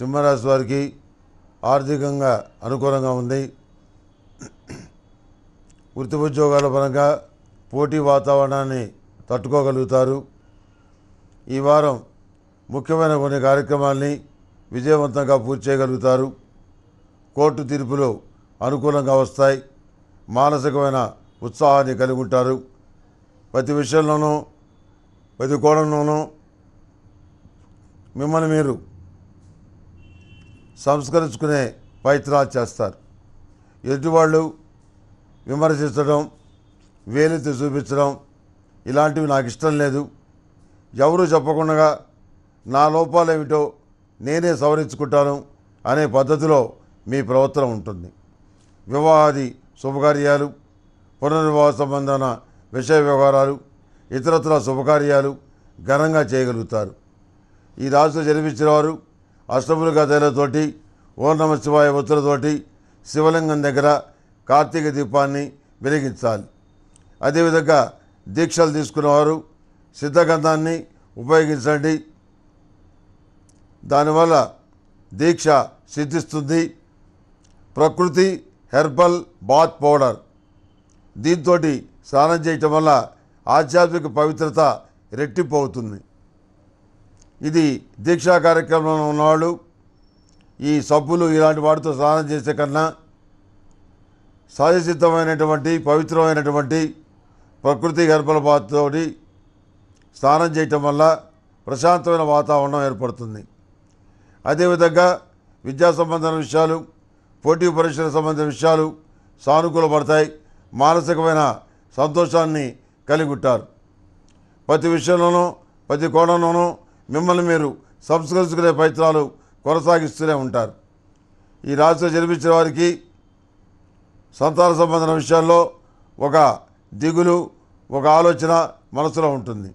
సింహరాశి వారికి ఆర్థికంగా అనుకూలంగా ఉంది. వృత్తి ఉద్యోగాల పరంగా పోటీ వాతావరణాన్ని తట్టుకోగలుగుతారు. ఈ వారం ముఖ్యమైన కొన్ని కార్యక్రమాల్ని విజయవంతంగా పూర్తి చేయగలుగుతారు. కోర్టు తీర్పులు అనుకూలంగా వస్తాయి. మానసికమైన ఉత్సాహాన్ని కలిగి ఉంటారు ప్రతి విషయంలోనూ ప్రతి కోణంలోనూ మిమ్మల్ని మీరు సంస్కరించుకునే ప్రయత్నాలు చేస్తారు. ఎదుటివాళ్ళు విమర్శించడం వేలెత్తి చూపించడం ఇలాంటివి నాకు ఇష్టం లేదు. ఎవరు చెప్పకుండా నా లోపాలు ఏమిటో నేనే సవరించుకుంటాను అనే పద్ధతిలో మీ ప్రవర్తన ఉంటుంది. వివాహాది శుభకార్యాలు పునర్వివాహ సంబంధాన విషయ వ్యవహారాలు ఇతరత్ర శుభకార్యాలు ఘనంగా చేయగలుగుతారు. ఈ రాశిలో జన్మించిన వారు అష్టములుగా తేలతోటి ఓం నమ శివాయ ఒత్తులతోటి శివలింగం దగ్గర కార్తీక దీపాన్ని వెలిగించాలి. అదేవిధంగా దీక్షలు తీసుకున్నవారు సిద్ధగంధాన్ని ఉపయోగించండి. దానివల్ల దీక్ష సిద్ధిస్తుంది. ప్రకృతి హెర్బల్ బాత్ పౌడర్. దీంతో స్నానం చేయటం వల్ల ఆధ్యాత్మిక పవిత్రత రెట్టింపు అవుతుంది ఇది దీక్షా కార్యక్రమంలో ఉన్నవాళ్ళు ఈ సబ్బులు ఇలాంటి వాటితో స్నానం చేసే కన్నా సహజసిద్ధమైనటువంటి పవిత్రమైనటువంటి ప్రకృతి గర్భల స్నానం చేయటం వల్ల ప్రశాంతమైన వాతావరణం ఏర్పడుతుంది. అదేవిధంగా విద్యా సంబంధమైన విషయాలు పోటీ పరీక్షల సంబంధించిన విషయాలు సానుకూలపడతాయి మానసికమైన సంతోషాన్ని కలిగి ఉంటారు ప్రతి విషయంలోనూ ప్రతి కోణంలోనూ మిమ్మల్ని మీరు సంస్కరించుకునే ప్రయత్నాలు కొనసాగిస్తూనే ఉంటారు. ఈ రాశిలో జన్మించిన వారికి సంతాన సంబంధమైన విషయాల్లో ఒక దిగులు ఒక ఆలోచన మనసులో ఉంటుంది.